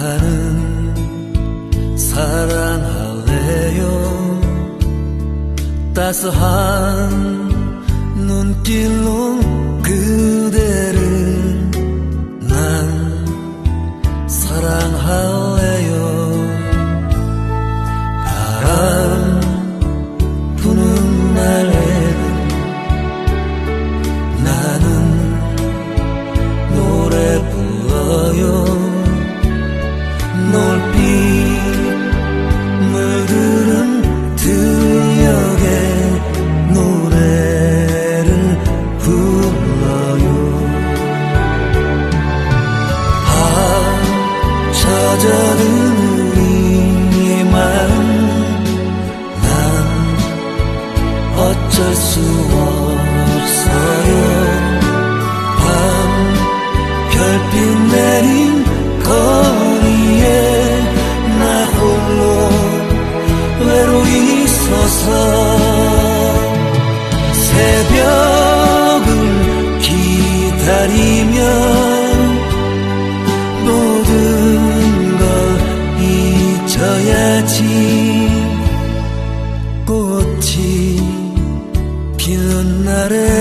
나는 사랑할래요. 따스한 눈길로 그대를 불러요. 밤 찾아드는 우리의 난 어쩔 수 없어 비는 날에